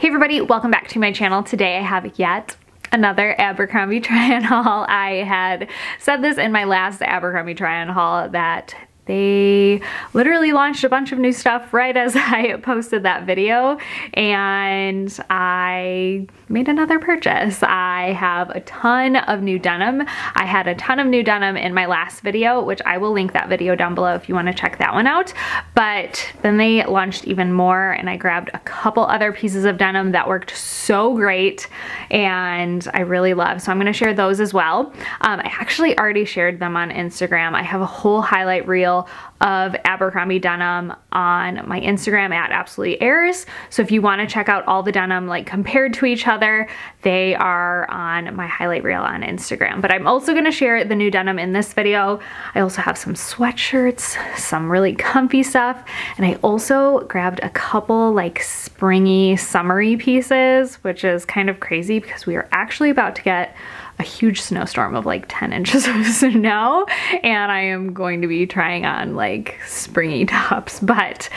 Hey everybody, welcome back to my channel. Today I have yet another Abercrombie try-on haul. I had said this in my last Abercrombie try-on haul that they literally launched a bunch of new stuff right as I posted that video and I made another purchase. I have a ton of new denim. I had a ton of new denim in my last video, which I will link that video down below if you wanna check that one out. But then they launched even more and I grabbed a couple other pieces of denim that worked so great and I really love. So I'm gonna share those as well. Um, I actually already shared them on Instagram. I have a whole highlight reel of Abercrombie denim on my Instagram at Absolutely Airs. So if you wanna check out all the denim like compared to each other, they are on my highlight reel on Instagram. But I'm also gonna share the new denim in this video. I also have some sweatshirts, some really comfy stuff, and I also grabbed a couple like springy, summery pieces, which is kind of crazy because we are actually about to get a huge snowstorm of like 10 inches of snow and I am going to be trying on like springy tops but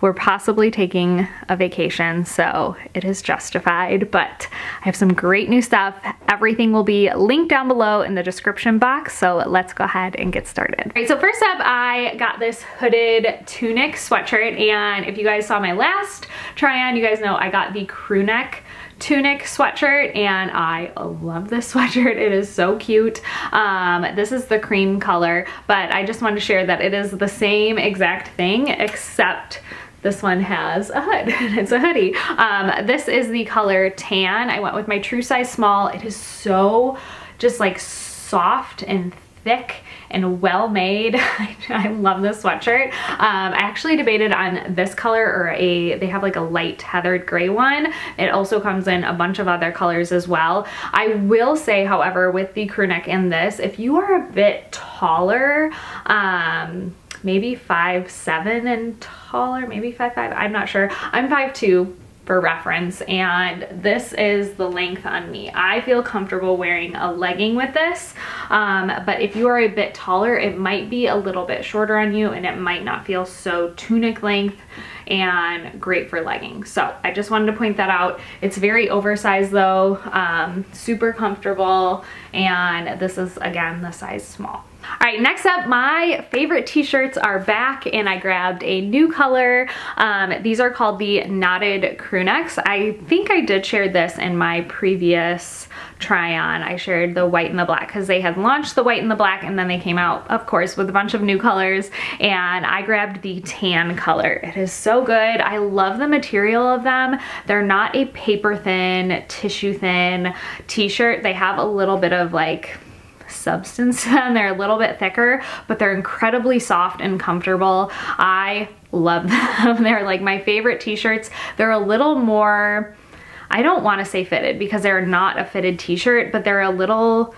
we're possibly taking a vacation so it is justified but I have some great new stuff. Everything will be linked down below in the description box so let's go ahead and get started. All right so first up I got this hooded tunic sweatshirt and if you guys saw my last try on you guys know I got the crew neck tunic sweatshirt and I love this sweatshirt. It is so cute. Um, this is the cream color, but I just wanted to share that it is the same exact thing except this one has a hood. it's a hoodie. Um, this is the color tan. I went with my true size small. It is so just like soft and thick and well made. I love this sweatshirt. Um, I actually debated on this color or a, they have like a light heathered gray one. It also comes in a bunch of other colors as well. I will say, however, with the crew neck in this, if you are a bit taller, um, maybe five seven and taller, maybe five five. I'm not sure. I'm five two for reference and this is the length on me. I feel comfortable wearing a legging with this um, but if you are a bit taller it might be a little bit shorter on you and it might not feel so tunic length and great for leggings. So I just wanted to point that out. It's very oversized though, um, super comfortable and this is again the size small. All right, next up, my favorite t-shirts are back and I grabbed a new color. Um, these are called the Knotted Crew Necks. I think I did share this in my previous try on. I shared the white and the black because they had launched the white and the black and then they came out, of course, with a bunch of new colors and I grabbed the tan color. It is so good. I love the material of them. They're not a paper thin, tissue thin t-shirt. They have a little bit of like substance and they're a little bit thicker, but they're incredibly soft and comfortable. I love them. they're like my favorite t-shirts. They're a little more, I don't want to say fitted because they're not a fitted t-shirt, but they're a little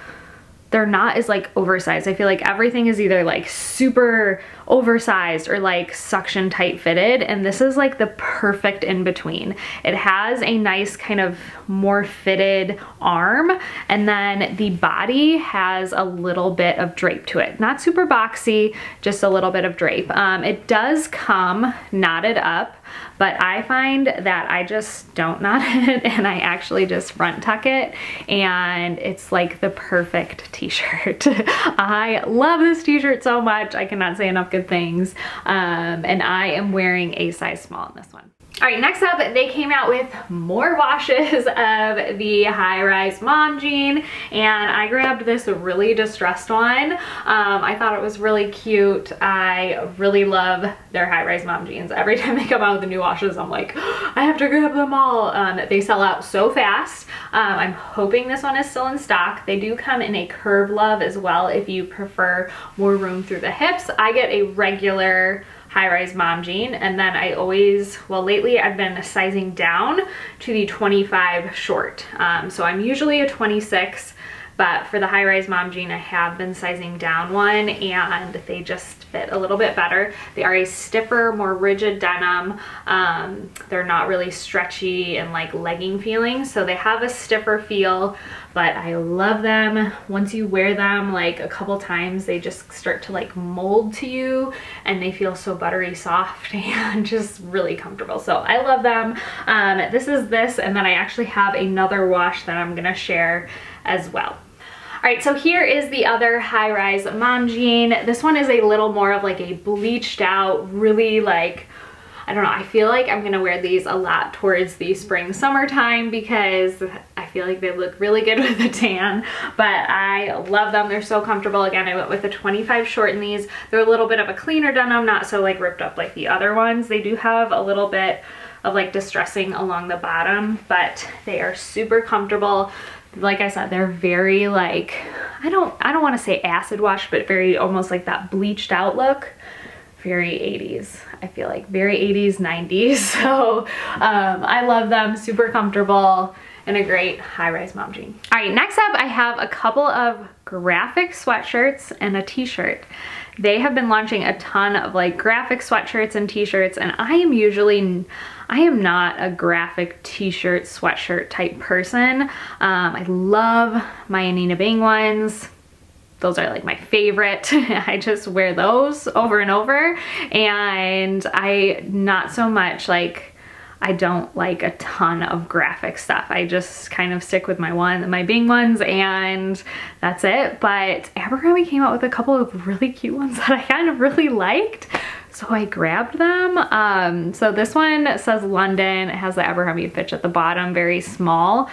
they're not as like oversized. I feel like everything is either like super oversized or like suction tight fitted and this is like the perfect in between. It has a nice kind of more fitted arm and then the body has a little bit of drape to it. Not super boxy, just a little bit of drape. Um, it does come knotted up but I find that I just don't knot it and I actually just front tuck it and it's like the perfect t-shirt. I love this t-shirt so much. I cannot say enough good things. Um, and I am wearing a size small in this one. All right, next up, they came out with more washes of the high-rise mom jean, and I grabbed this really distressed one. Um, I thought it was really cute. I really love their high-rise mom jeans. Every time they come out with the new washes, I'm like, I have to grab them all. Um, they sell out so fast. Um, I'm hoping this one is still in stock. They do come in a curve love as well if you prefer more room through the hips. I get a regular high-rise mom jean and then I always well lately I've been sizing down to the 25 short um, so I'm usually a 26 but for the high-rise mom jean, I have been sizing down one and they just fit a little bit better. They are a stiffer, more rigid denim. Um, they're not really stretchy and like legging feeling, so they have a stiffer feel, but I love them. Once you wear them like a couple times, they just start to like mold to you and they feel so buttery soft and just really comfortable. So I love them. Um, this is this, and then I actually have another wash that I'm gonna share as well. All right, so here is the other high-rise mom jean. This one is a little more of like a bleached out, really like, I don't know, I feel like I'm gonna wear these a lot towards the spring summertime because feel like they look really good with a tan, but I love them. They're so comfortable. Again, I went with a 25 short in these. They're a little bit of a cleaner denim, not so like ripped up like the other ones. They do have a little bit of like distressing along the bottom, but they are super comfortable like I said, they're very like, I don't, I don't want to say acid wash, but very almost like that bleached out look. Very 80s, I feel like. Very 80s, 90s. So um, I love them, super comfortable and a great high-rise mom jean. All right, next up I have a couple of graphic sweatshirts and a t-shirt. They have been launching a ton of like graphic sweatshirts and t-shirts and I am usually I am not a graphic t-shirt, sweatshirt type person. Um, I love my Anine Bing ones. Those are like my favorite. I just wear those over and over. And I not so much like I don't like a ton of graphic stuff. I just kind of stick with my one, my Bing ones and that's it. But Abercrombie came out with a couple of really cute ones that I kind of really liked. So I grabbed them. Um, so this one says London. It has the Abercrombie Fitch at the bottom, very small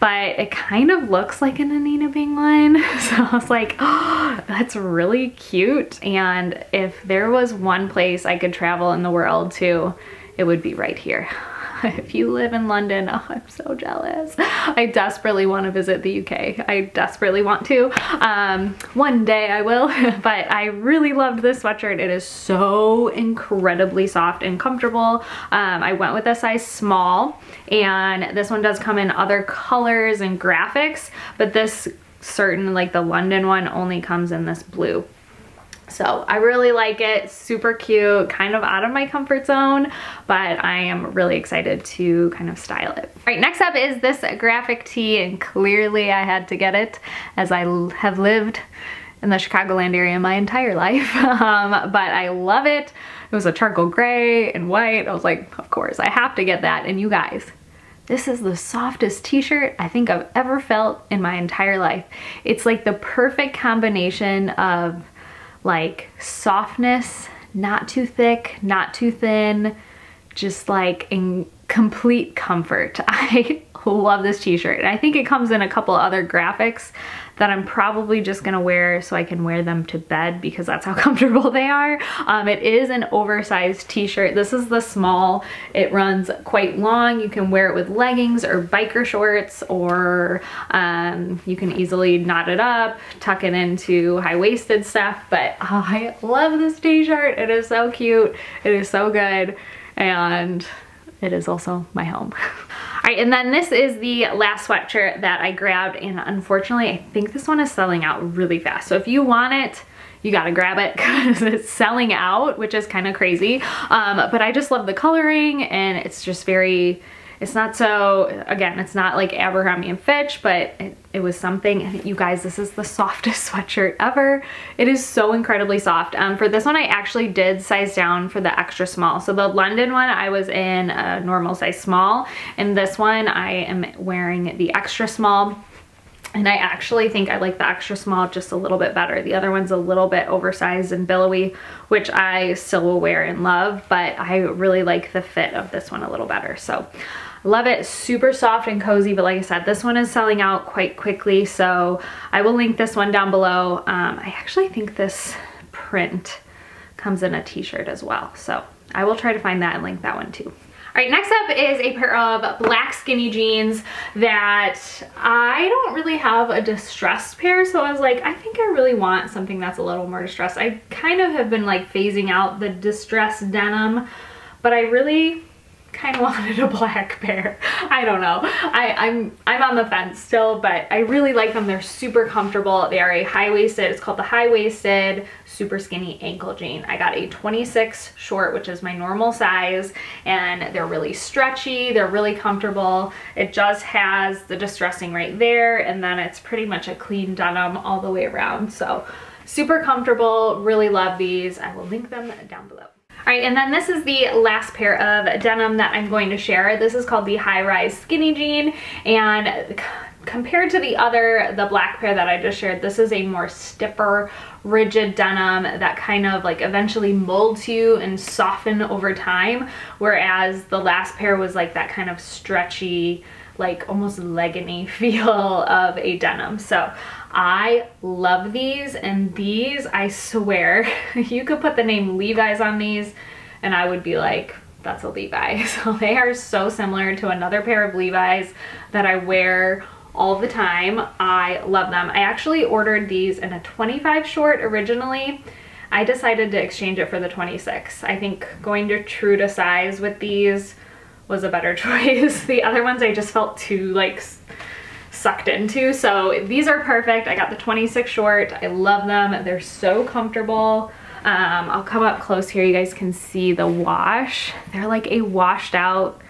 but it kind of looks like an Anine Bing one. So I was like, oh, that's really cute. And if there was one place I could travel in the world to, it would be right here. if you live in London, oh, I'm so jealous. I desperately want to visit the UK. I desperately want to. Um, one day I will, but I really loved this sweatshirt. It is so incredibly soft and comfortable. Um, I went with a size small and this one does come in other colors and graphics, but this certain, like the London one only comes in this blue. So I really like it, super cute, kind of out of my comfort zone, but I am really excited to kind of style it. All right, next up is this graphic tee, and clearly I had to get it as I have lived in the Chicagoland area my entire life, um, but I love it. It was a charcoal gray and white. I was like, of course, I have to get that. And you guys, this is the softest t-shirt I think I've ever felt in my entire life. It's like the perfect combination of like softness, not too thick, not too thin, just like in complete comfort. I love this t-shirt. I think it comes in a couple other graphics that I'm probably just gonna wear so I can wear them to bed because that's how comfortable they are. Um, it is an oversized t-shirt. This is the small. It runs quite long. You can wear it with leggings or biker shorts or um, you can easily knot it up, tuck it into high-waisted stuff. But oh, I love this t-shirt. It is so cute. It is so good. And it is also my home. And then this is the last sweatshirt that I grabbed and unfortunately I think this one is selling out really fast. So if you want it, you gotta grab it because it's selling out, which is kind of crazy. Um, but I just love the coloring and it's just very, it's not so, again, it's not like Abercrombie and Fitch, but it, it was something. And you guys, this is the softest sweatshirt ever. It is so incredibly soft. Um, for this one, I actually did size down for the extra small. So the London one, I was in a normal size small. And this one, I am wearing the extra small. And I actually think I like the extra small just a little bit better. The other one's a little bit oversized and billowy, which I still will wear and love, but I really like the fit of this one a little better. So Love it, super soft and cozy, but like I said, this one is selling out quite quickly, so I will link this one down below. Um, I actually think this print comes in a t-shirt as well, so I will try to find that and link that one too. All right, next up is a pair of black skinny jeans that I don't really have a distressed pair, so I was like, I think I really want something that's a little more distressed. I kind of have been like phasing out the distressed denim, but I really kind of wanted a black pair. I don't know. I, I'm I'm on the fence still, but I really like them. They're super comfortable. They are a high-waisted, it's called the high-waisted super skinny ankle jean. I got a 26 short, which is my normal size, and they're really stretchy. They're really comfortable. It just has the distressing right there, and then it's pretty much a clean denim all the way around. So super comfortable, really love these. I will link them down below. All right, and then this is the last pair of denim that I'm going to share. This is called the High Rise Skinny Jean, and compared to the other, the black pair that I just shared, this is a more stiffer, rigid denim that kind of like eventually molds you and soften over time, whereas the last pair was like that kind of stretchy, like almost legginy feel of a denim. So I love these and these, I swear, you could put the name Levi's on these and I would be like, that's a Levi. So they are so similar to another pair of Levi's that I wear all the time. I love them. I actually ordered these in a 25 short originally. I decided to exchange it for the 26. I think going to true to size with these was a better choice. the other ones I just felt too like sucked into. So these are perfect. I got the 26 short. I love them. They're so comfortable. Um, I'll come up close here. You guys can see the wash. They're like a washed out,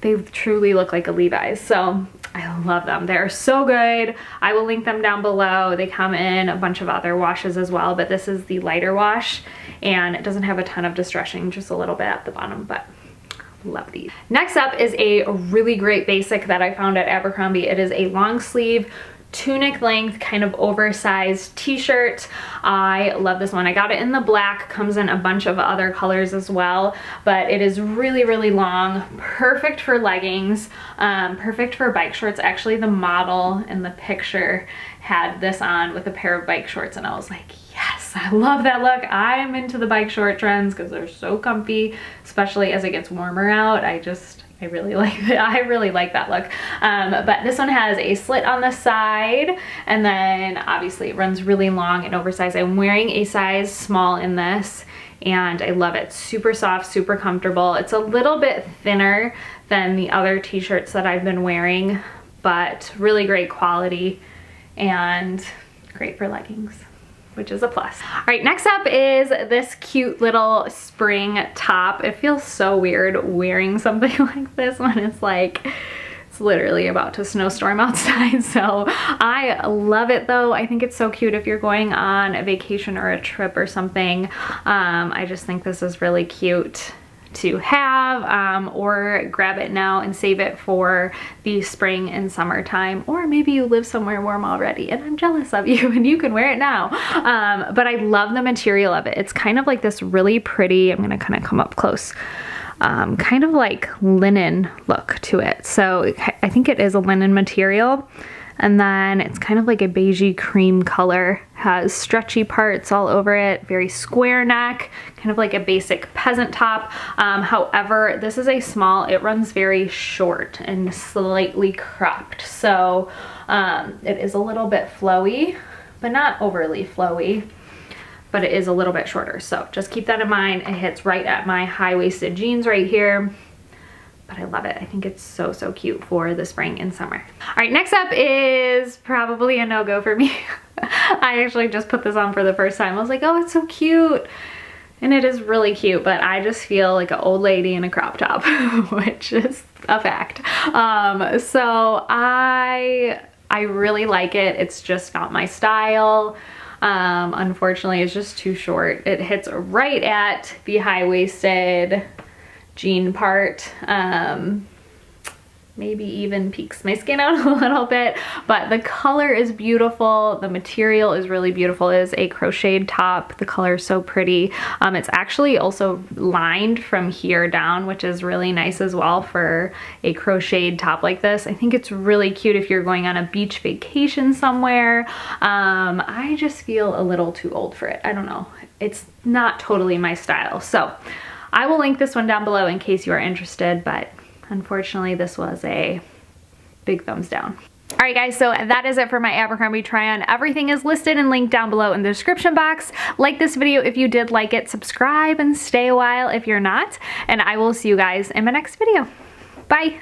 they truly look like a Levi's. So I love them. They're so good. I will link them down below. They come in a bunch of other washes as well, but this is the lighter wash and it doesn't have a ton of distressing, just a little bit at the bottom, but love these. Next up is a really great basic that I found at Abercrombie. It is a long sleeve tunic length kind of oversized t-shirt. I love this one. I got it in the black, comes in a bunch of other colors as well, but it is really, really long, perfect for leggings, um, perfect for bike shorts. Actually, the model in the picture had this on with a pair of bike shorts and I was like, I love that look. I'm into the bike short trends because they're so comfy, especially as it gets warmer out. I just, I really like it. I really like that look. Um, but this one has a slit on the side and then obviously it runs really long and oversized. I'm wearing a size small in this and I love it. Super soft, super comfortable. It's a little bit thinner than the other t-shirts that I've been wearing, but really great quality and great for leggings which is a plus. All right, next up is this cute little spring top. It feels so weird wearing something like this when it's like, it's literally about to snowstorm outside. So I love it though. I think it's so cute if you're going on a vacation or a trip or something. Um, I just think this is really cute to have um, or grab it now and save it for the spring and summertime or maybe you live somewhere warm already and I'm jealous of you and you can wear it now. Um, but I love the material of it. It's kind of like this really pretty I'm gonna kind of come up close um, kind of like linen look to it. So I think it is a linen material and then it's kind of like a beigey cream color, has stretchy parts all over it, very square neck, kind of like a basic peasant top. Um, however, this is a small, it runs very short and slightly cropped. So um, it is a little bit flowy, but not overly flowy but it is a little bit shorter. So just keep that in mind. It hits right at my high-waisted jeans right here but I love it. I think it's so, so cute for the spring and summer. All right, next up is probably a no-go for me. I actually just put this on for the first time. I was like, oh, it's so cute. And it is really cute, but I just feel like an old lady in a crop top, which is a fact. Um, so I, I really like it. It's just not my style. Um, unfortunately, it's just too short. It hits right at the high-waisted jean part. Um, maybe even peeks my skin out a little bit, but the color is beautiful. The material is really beautiful. It is a crocheted top. The color is so pretty. Um, it's actually also lined from here down, which is really nice as well for a crocheted top like this. I think it's really cute if you're going on a beach vacation somewhere. Um, I just feel a little too old for it. I don't know. It's not totally my style. So I will link this one down below in case you are interested, but unfortunately this was a big thumbs down. Alright guys, so that is it for my Abercrombie try-on. Everything is listed and linked down below in the description box. Like this video if you did like it, subscribe and stay a while if you're not, and I will see you guys in my next video. Bye!